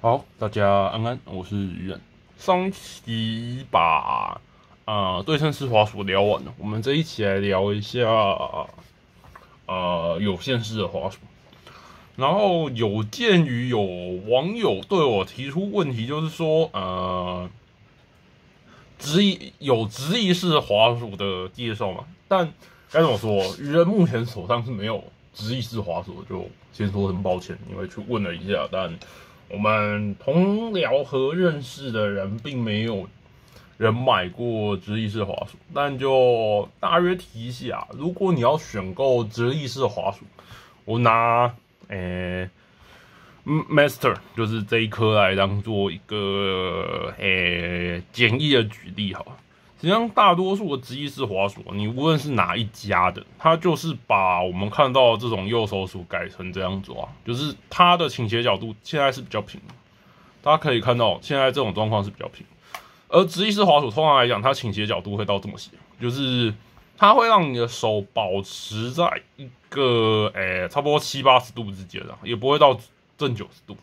好，大家安安，我是于人。上期把呃对称式滑鼠聊完了，我们这一期来聊一下呃有线式的滑鼠。然后有鉴于有网友对我提出问题，就是说呃直译有直译式滑鼠的介绍嘛？但该怎么说？愚人目前手上是没有直译式滑鼠，就先说很抱歉，因为去问了一下，但。我们同僚和认识的人，并没有人买过直立式滑鼠，但就大约提一下，如果你要选购直立式滑鼠，我拿诶，Master 就是这一颗来当做一个诶简易的举例哈。实际上，大多数的直翼式滑鼠，你无论是哪一家的，它就是把我们看到这种右手鼠改成这样做啊，就是它的倾斜角度现在是比较平。大家可以看到，现在这种状况是比较平。而直翼式滑鼠通常来讲，它倾斜角度会到这么斜，就是它会让你的手保持在一个诶差不多七八十度之间啊，也不会到正九十度，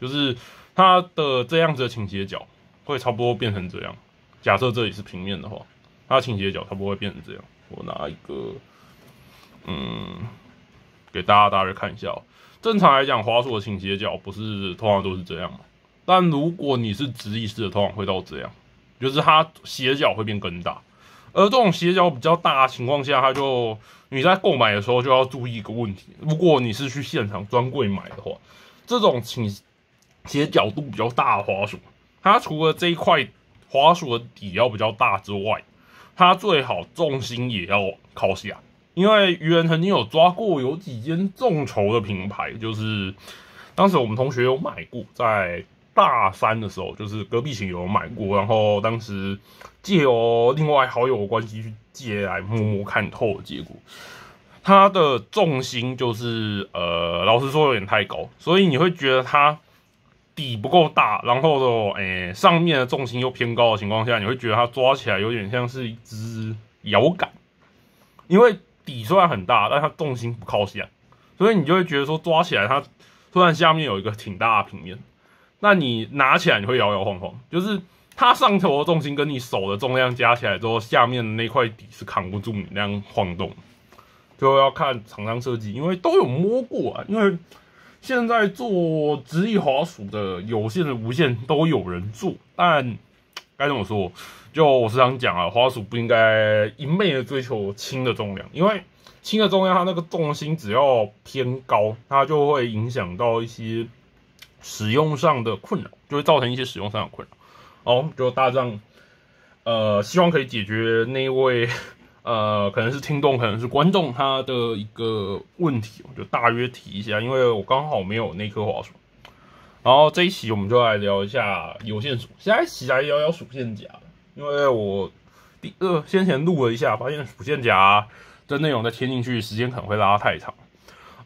就是它的这样子的倾斜角会差不多变成这样。假设这里是平面的话，它倾斜角它不会变成这样。我拿一个，嗯，给大家大约看一下。正常来讲，滑鼠的倾斜角不是通常都是这样嘛？但如果你是直立式的，通常会到这样，就是它斜角会变更大。而这种斜角比较大的情况下，它就你在购买的时候就要注意一个问题：如果你是去现场专柜买的话，这种倾斜角度比较大的滑鼠，它除了这一块。滑鼠的底要比较大之外，它最好重心也要靠下，因为愚人曾经有抓过有几间众筹的品牌，就是当时我们同学有买过，在大三的时候，就是隔壁寝有买过，然后当时借由另外好友关系去借来摸摸看透，结果它的重心就是呃，老实说有点太高，所以你会觉得它。底不够大，然后的诶，上面的重心又偏高的情况下，你会觉得它抓起来有点像是一只摇杆，因为底虽然很大，但它重心不靠下，所以你就会觉得说抓起来它突然下面有一个挺大的平面，那你拿起来你会摇摇晃晃，就是它上头的重心跟你手的重量加起来之后，下面的那块底是扛不住你那样晃动，就要看厂商设计，因为都有摸过啊，因为。现在做直立滑鼠的有线的无线都有人做，但该怎么说？就我时常讲啊，滑鼠不应该一昧的追求轻的重量，因为轻的重量它那个重心只要偏高，它就会影响到一些使用上的困扰，就会造成一些使用上的困扰。哦，就大仗，呃，希望可以解决那位。呃，可能是听众，可能是观众，他的一个问题，我就大约提一下，因为我刚好没有那颗滑鼠。然后这一期我们就来聊一下有线鼠，下一期来聊聊鼠线夹，因为我第二先前录了一下，发现鼠线夹的内容再贴进去，时间可能会拉太长。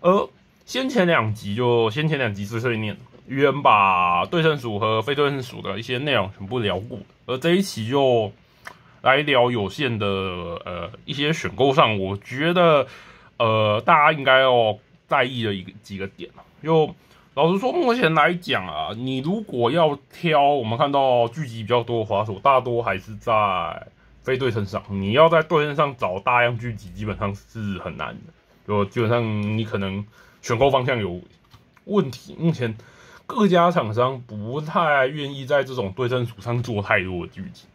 而先前两集就先前两集碎碎念，愚人把对称鼠和非对称鼠的一些内容全部聊过，而这一期就。来聊有限的呃一些选购上，我觉得呃大家应该要在意的一个几个点就老实说，目前来讲啊，你如果要挑，我们看到聚集比较多的滑手，大多还是在非对称上。你要在对称上找大量聚集，基本上是很难的。就基本上你可能选购方向有问题。目前各家厂商不太愿意在这种对称组上做太多的聚集。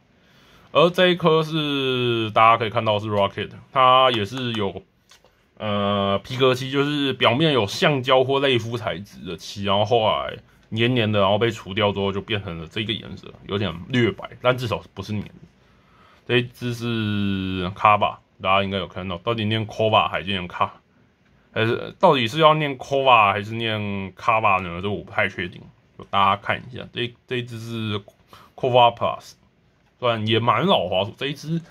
而这一颗是大家可以看到是 Rocket，它也是有呃皮革漆，就是表面有橡胶或类肤材质的漆，然后后来黏黏的，然后被除掉之后就变成了这个颜色，有点略白，但至少不是黏。这一只是 Kava，大家应该有看到，到底念 Kava 还是念 Ka，还是到底是要念 Kava 还是念 Kava 呢？这我不太确定，就大家看一下，这这一只是 Kava Plus。算也蛮老滑鼠，这一只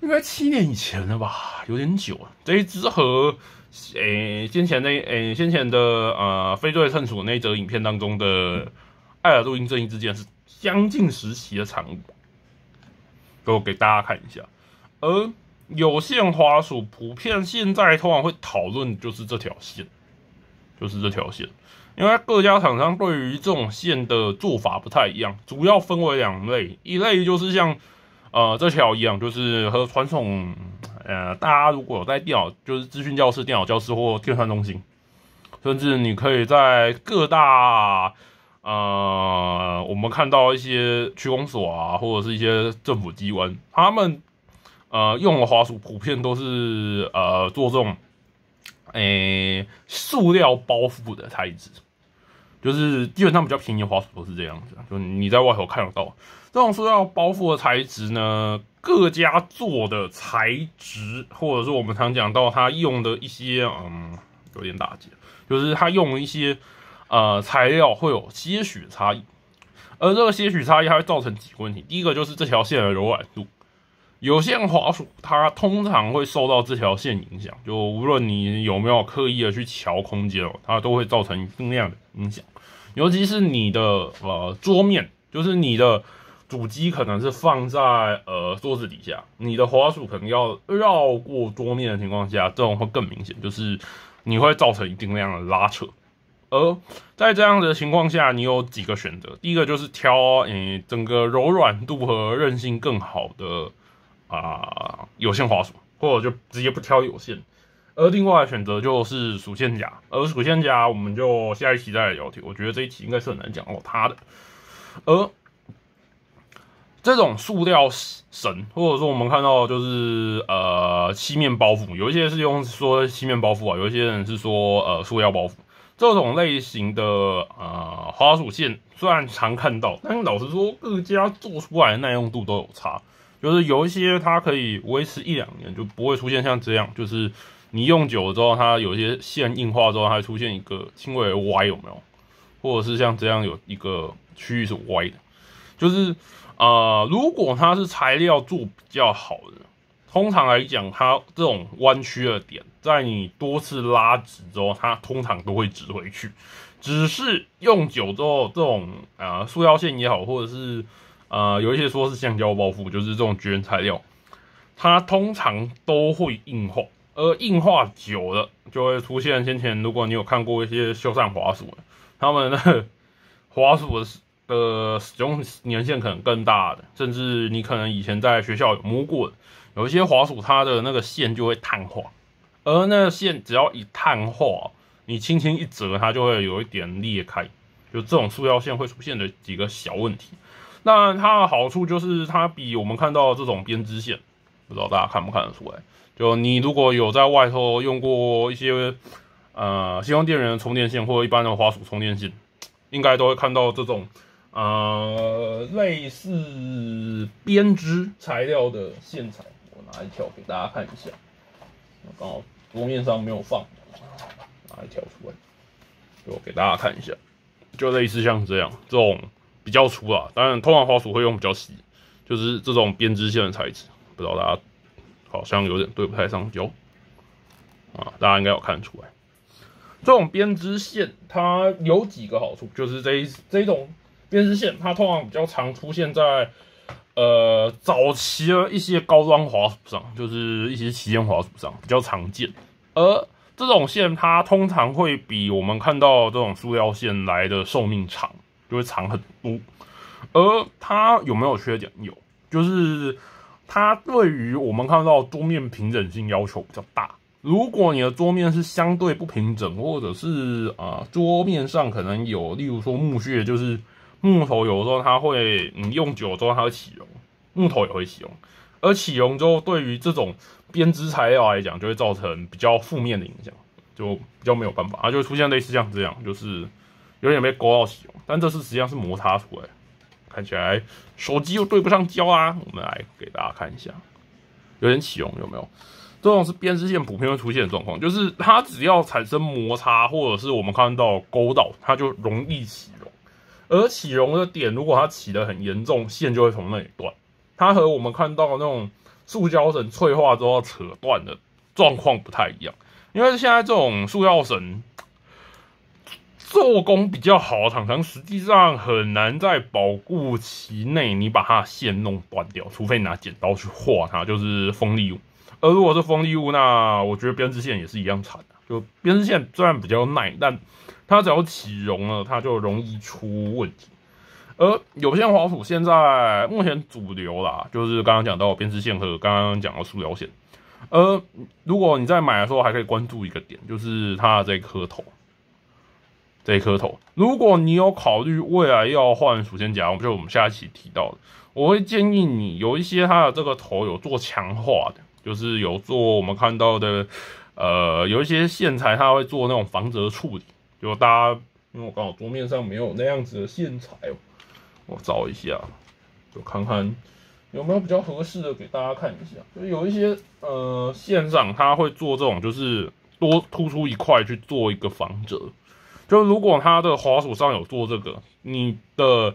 应该七年以前了吧，有点久了。这一只和诶先前那诶先前的呃非对称鼠那一则影片当中的艾尔录音正义之间是相近时期的产物，给我给大家看一下。而有线滑鼠普遍现在通常会讨论就是这条线，就是这条线。因为各家厂商对于这种线的做法不太一样，主要分为两类，一类就是像呃这条一样，就是和传统呃大家如果有在电脑就是资讯教室、电脑教室或电算中心，甚至你可以在各大呃我们看到一些区公所啊，或者是一些政府机关，他们呃用的滑鼠普遍都是呃做这种。诶，塑料包覆的材质，就是基本上比较便宜的滑鼠都是这样子，就你在外头看得到这种塑料包覆的材质呢，各家做的材质，或者是我们常讲到它用的一些，嗯，有点打结，就是它用一些呃材料会有些许差异，而这个些许差异它会造成几个问题，第一个就是这条线的柔软度。有线滑鼠它通常会受到这条线影响，就无论你有没有刻意的去调空间哦，它都会造成一定量的影响。尤其是你的呃桌面，就是你的主机可能是放在呃桌子底下，你的滑鼠可能要绕过桌面的情况下，这种会更明显，就是你会造成一定量的拉扯。而在这样的情况下，你有几个选择，第一个就是挑诶整个柔软度和韧性更好的。啊，有线滑鼠，或者就直接不挑有线，而另外的选择就是属线夹，而属线夹我们就下一期再来聊天。我觉得这一期应该是很难讲到它的。而这种塑料绳，或者说我们看到就是呃漆面包覆，有一些是用说漆面包覆啊，有一些人是说呃塑料包覆。这种类型的呃滑鼠线虽然常看到，但老实说各家做出来的耐用度都有差。就是有一些它可以维持一两年，就不会出现像这样，就是你用久了之后，它有些线硬化之后，它会出现一个轻微的歪，有没有？或者是像这样有一个区域是歪的，就是呃，如果它是材料做比较好的，通常来讲，它这种弯曲的点，在你多次拉直之后，它通常都会直回去。只是用久之后，这种啊塑料线也好，或者是呃，有一些说是橡胶包覆，就是这种绝缘材料，它通常都会硬化，而硬化久了就会出现先前，如果你有看过一些修缮滑鼠，他们的 滑鼠的的使用年限可能更大的，甚至你可能以前在学校有摸过，有一些滑鼠它的那个线就会碳化，而那个线只要一碳化，你轻轻一折，它就会有一点裂开，就这种塑料线会出现的几个小问题。那它的好处就是它比我们看到这种编织线，不知道大家看不看得出来？就你如果有在外头用过一些呃西方电源的充电线或者一般的滑鼠充电线，应该都会看到这种呃类似编织材料的线材。我拿一条给大家看一下，刚好桌面上没有放，拿一条出来，就给大家看一下，就类似像这样这种。比较粗啊，当然通常滑鼠会用比较细，就是这种编织线的材质，不知道大家好像有点对不太上焦啊，大家应该有看出来。这种编织线它有几个好处，就是这一这种编织线它通常比较常出现在呃早期的一些高端滑鼠上，就是一些旗舰滑鼠上比较常见，而这种线它通常会比我们看到这种塑料线来的寿命长。就会长很多，而它有没有缺点？有，就是它对于我们看到桌面平整性要求比较大。如果你的桌面是相对不平整，或者是啊桌面上可能有，例如说木屑，就是木头有时候它会，你用久了之后它会起绒，木头也会起绒，而起绒之后对于这种编织材料来讲，就会造成比较负面的影响，就比较没有办法，它就会出现类似像这样，就是。有点被勾到起用，但这次实际上是摩擦出来，看起来手机又对不上焦啊。我们来给大家看一下，有点起用有没有？这种是编织线普遍会出现的状况，就是它只要产生摩擦，或者是我们看到勾到，它就容易起绒。而起绒的点，如果它起得很严重，线就会从那里断。它和我们看到那种塑胶绳脆化之后扯断的状况不太一样，因为现在这种塑料绳。做工比较好的厂商，实际上很难在保固期内你把它线弄断掉，除非拿剪刀去划它，就是锋利物。而如果是锋利物，那我觉得编织线也是一样惨的。就编织线虽然比较耐，但它只要起绒了，它就容易出问题。而有线滑鼠现在目前主流啦，就是刚刚讲到编织线和刚刚讲到塑料线。而如果你在买的时候，还可以关注一个点，就是它的这颗头，这一颗头。如果你有考虑未来要换属线夹，就我们下一期提到的，我会建议你有一些它的这个头有做强化的，就是有做我们看到的，呃，有一些线材它会做那种防折处理，就大家因为我刚好桌面上没有那样子的线材。我找一下，就看看有没有比较合适的给大家看一下。就有一些呃线上他会做这种，就是多突出一块去做一个防折。就如果它的滑鼠上有做这个，你的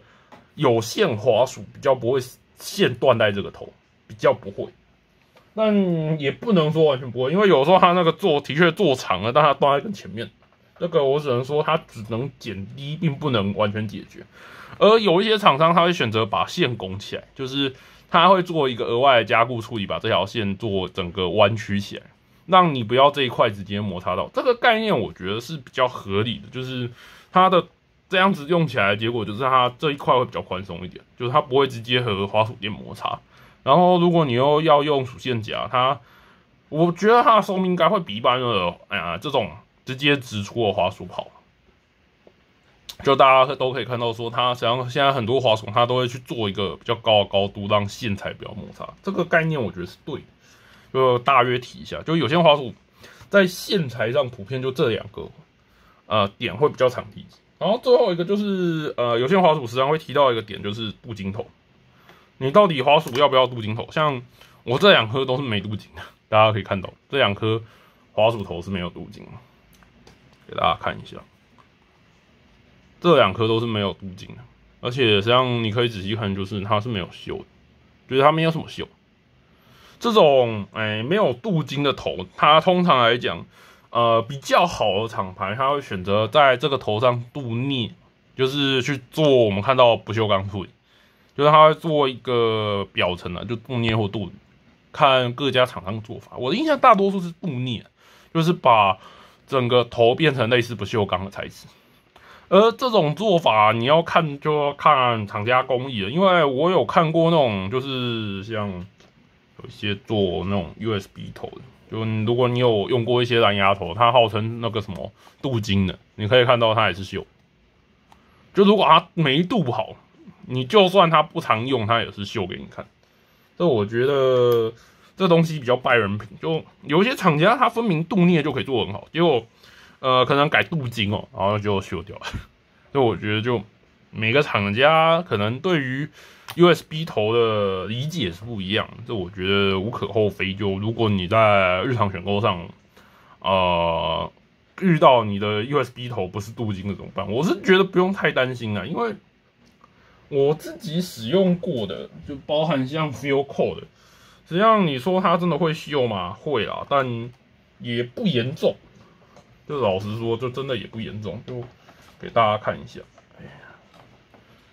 有线滑鼠比较不会线断在这个头，比较不会。但也不能说完全不会，因为有时候它那个做的确做长了，但它断在更前面。这个我只能说它只能减低，并不能完全解决。而有一些厂商他会选择把线拱起来，就是他会做一个额外的加固处理，把这条线做整个弯曲起来，让你不要这一块直接摩擦到。这个概念我觉得是比较合理的，就是它的这样子用起来结果就是它这一块会比较宽松一点，就是它不会直接和滑鼠垫摩擦。然后如果你又要用属线夹，它我觉得它的寿命应该会比一般的哎呀这种直接直出的滑鼠好。就大家都可以看到，说它实际上现在很多滑鼠，它都会去做一个比较高的高度，让线材不要摩擦。这个概念我觉得是对的。就大约提一下，就有些滑鼠在线材上普遍就这两个呃点会比较常提及。然后最后一个就是呃有些滑鼠时常会提到一个点，就是镀金头。你到底滑鼠要不要镀金头？像我这两颗都是没镀金的，大家可以看到这两颗滑鼠头是没有镀金的，给大家看一下。这两颗都是没有镀金的，而且实际上你可以仔细看，就是它是没有锈的，就是它没有什么锈。这种哎没有镀金的头，它通常来讲，呃比较好的厂牌，它会选择在这个头上镀镍，就是去做我们看到不锈钢处理，就是它会做一个表层的，就镀镍或镀，看各家厂商做法。我的印象大多数是镀镍，就是把整个头变成类似不锈钢的材质。而这种做法，你要看就要看厂家工艺了，因为我有看过那种，就是像有一些做那种 USB 头的，就如果你有用过一些蓝牙头，它号称那个什么镀金的，你可以看到它也是锈。就如果它没镀好，你就算它不常用，它也是锈给你看。这我觉得这东西比较败人品，就有一些厂家它分明镀镍就可以做很好，结果。呃，可能改镀金哦，然后就锈掉了。所以我觉得，就每个厂家可能对于 USB 头的理解是不一样，这我觉得无可厚非。就如果你在日常选购上，呃，遇到你的 USB 头不是镀金的怎么办？我是觉得不用太担心啊，因为我自己使用过的，就包含像 Feel Code，实际上你说它真的会锈吗？会啊，但也不严重。就老实说，就真的也不严重，就给大家看一下。哎呀，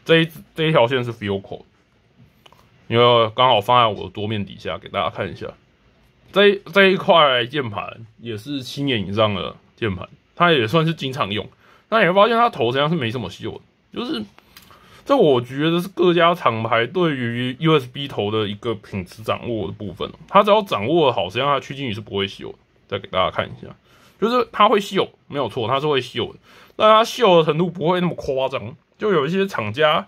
这一这一条线是 Feel Code，因为刚好放在我的桌面底下，给大家看一下。这这一块键盘也是七年以上的键盘，它也算是经常用。那你会发现它头实际上是没什么锈的，就是这我觉得是各家厂牌对于 USB 头的一个品质掌握的部分。它只要掌握的好，实际上它趋近于是不会锈的。再给大家看一下。就是它会锈，没有错，它是会锈的，但它锈的程度不会那么夸张。就有一些厂家，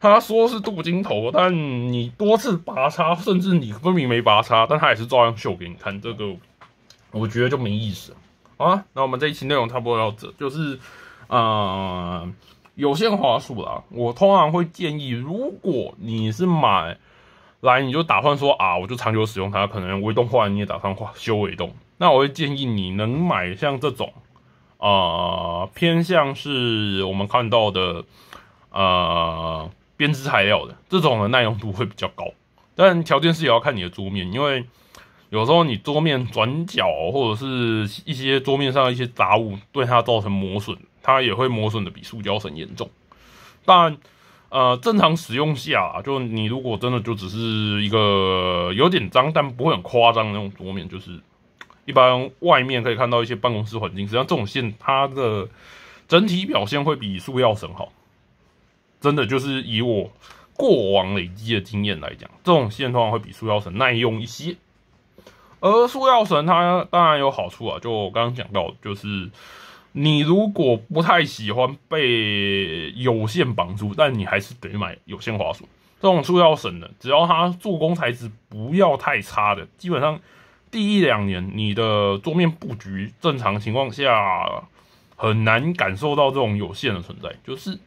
他说是镀金头，但你多次拔插，甚至你分明没拔插，但它也是照样秀给你看。这个我觉得就没意思。啊，那我们这一期内容差不多到这，就是呃有线滑鼠啦。我通常会建议，如果你是买来，你就打算说啊，我就长久使用它，可能微动坏你也打算修微动。那我会建议你能买像这种，呃，偏向是我们看到的，呃，编织材料的这种的耐用度会比较高，但条件是也要看你的桌面，因为有时候你桌面转角或者是一些桌面上一些杂物对它造成磨损，它也会磨损的比塑胶绳严重。但呃，正常使用下，就你如果真的就只是一个有点脏但不会很夸张的那种桌面，就是。一般外面可以看到一些办公室环境，实际上这种线它的整体表现会比塑料绳好。真的就是以我过往累积的经验来讲，这种线通常会比塑料绳耐用一些。而塑料绳它当然有好处啊，就我刚刚讲到，就是你如果不太喜欢被有线绑住，但你还是得买有线滑鼠。这种塑料绳的，只要它做工材质不要太差的，基本上第一两年你的桌面布局正常情况下，很难感受到这种有线的存在，就是。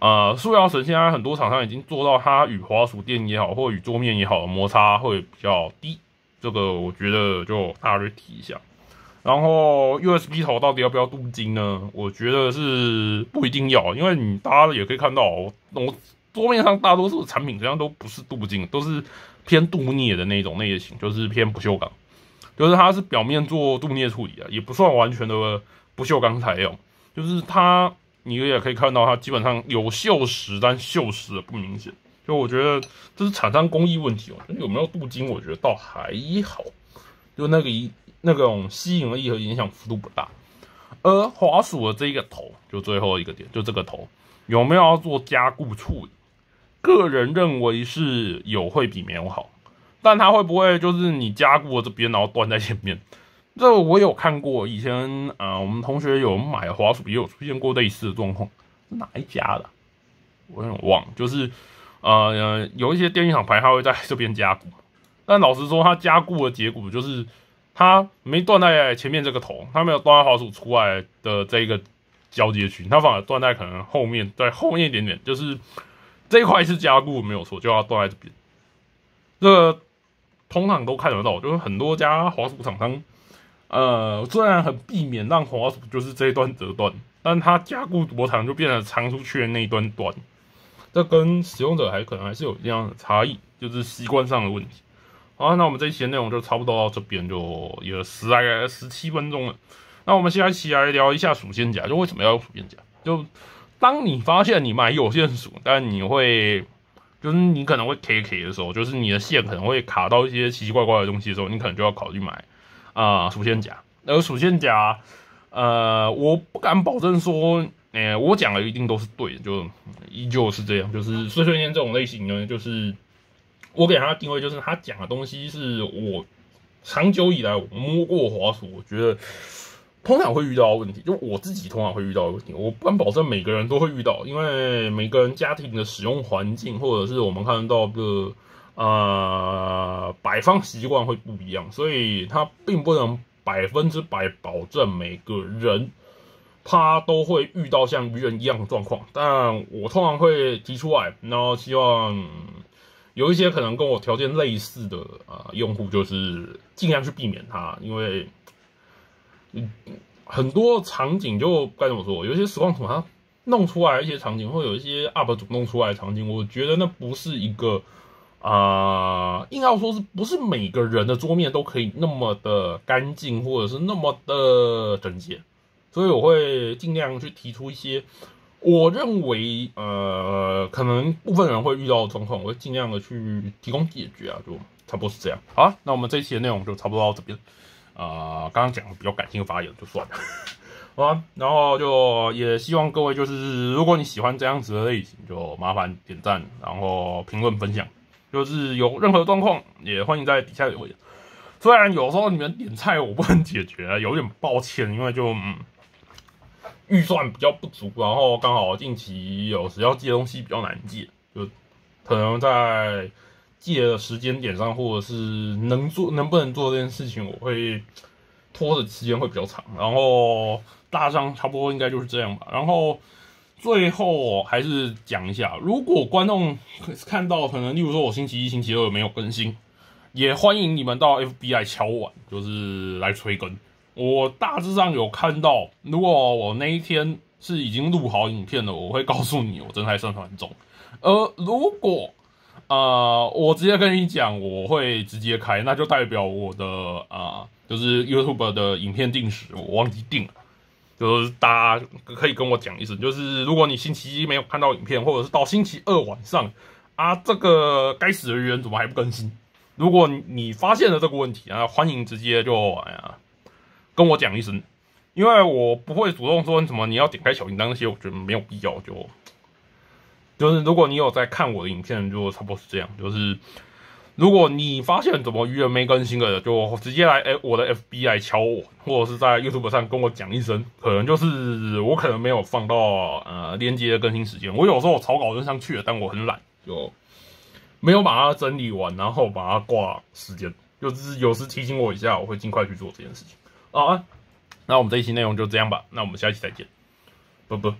呃，塑料绳现在很多厂商已经做到它与滑鼠垫也好，或与桌面也好的摩擦会比较低，这个我觉得就大略提一下。然后 USB 头到底要不要镀金呢？我觉得是不一定要，因为你大家也可以看到，我桌面上大多数的产品实际上都不是镀金，都是偏镀镍的那种类型，就是偏不锈钢，就是它是表面做镀镍处理啊，也不算完全的不锈钢材料，就是它。你也可以看到，它基本上有锈蚀，但锈蚀的不明显。就我觉得这是厂商工艺问题哦。有没有镀金，我觉得倒还好，就那个一那种吸引力和影响幅度不大。而滑鼠的这一个头，就最后一个点，就这个头有没有要做加固处理？个人认为是有会比没有好，但它会不会就是你加固了这边，然后断在前面？这我有看过，以前啊，我们同学有买滑鼠，也有出现过类似的状况。是哪一家的？我有点忘。就是呃，有一些电影厂牌，它会在这边加固。但老实说，它加固的结果就是它没断在前面这个头，它没有断在滑鼠出来的这个交接区，它反而断在可能后面，在后面一点点。就是这一块是加固没有错，就要断在这边。这个通常都看得到，就是很多家滑鼠厂商。呃，虽然很避免让滑鼠就是这一端折断，但它加固多长就变得长出去的那一端断，这跟使用者还可能还是有这样的。差异，就是习惯上的。问题。好，那我们这一期的。内容就差不多到这边，就有十来十七分钟了。那我们现在一起来聊一下属线夹，就为什么要用属线夹？就当你发现你买有线鼠，但你会就是你可能会 K K 的。时候，就是你的。线可能会卡到一些奇奇怪怪的。东西的。时候，你可能就要考虑买。啊，属线夹，而属线夹，呃，我不敢保证说，哎，我讲的一定都是对的，就依旧是这样，就是碎碎念这种类型呢，就是我给他的定位，就是他讲的东西是我长久以来我摸过滑鼠，我觉得通常会遇到的问题，就我自己通常会遇到的问题，我不敢保证每个人都会遇到，因为每个人家庭的使用环境，或者是我们看到的。呃，摆放习惯会不一样，所以它并不能百分之百保证每个人他都会遇到像愚人一样的状况。但我通常会提出来，然后希望有一些可能跟我条件类似的啊用户，就是尽量去避免它，因为很多场景就该怎么说，有一些实况组它弄出来一些场景，或有一些 UP 主弄出来的场景，我觉得那不是一个。啊，硬要说是不是每个人的桌面都可以那么的干净，或者是那么的整洁，所以我会尽量去提出一些我认为呃可能部分人会遇到的状况，我会尽量的去提供解决啊，就差不多是这样。好啊，那我们这一期的内容就差不多到这边。啊，刚刚讲的比较感性的发言就算了，好，然后就也希望各位就是如果你喜欢这样子的类型，就麻烦点赞，然后评论分享。就是有任何状况，也欢迎在底下留言。虽然有时候你们点菜我不能解决，有点抱歉，因为就预算比较不足，然后刚好近期有时要借东西比较难借，就可能在借的时间点上，或者是能做能不能做这件事情，我会拖的时间会比较长。然后大上差不多应该就是这样吧。然后。最后还是讲一下，如果观众看到可能，例如说我星期一、星期二没有更新，也欢迎你们到 FBI 敲碗，就是来催更。我大致上有看到，如果我那一天是已经录好影片了，我会告诉你我真还算很重。而如果呃我直接跟你讲我会直接开，那就代表我的啊就是 YouTube 的影片定时我忘记定了。就是大家可以跟我讲一声，就是如果你星期一没有看到影片，或者是到星期二晚上啊，这个该死的人怎么还不更新？如果你发现了这个问题啊，欢迎直接就哎呀跟我讲一声，因为我不会主动说什么你要点开小铃铛那些，我觉得没有必要。就就是如果你有在看我的影片，就差不多是这样。就是如果你发现怎么鱼人没更新了，就直接来哎我的 FB 来敲我，或者是在 YouTube 上跟我讲一声。可能就是我可能没有放到呃连接的更新时间。我有时候草稿就上去了，但我很懒，就没有把它整理完，然后把它挂时间。就是有时提醒我一下，我会尽快去做这件事情。好啊，那我们这一期内容就这样吧。那我们下一期再见，啵啵。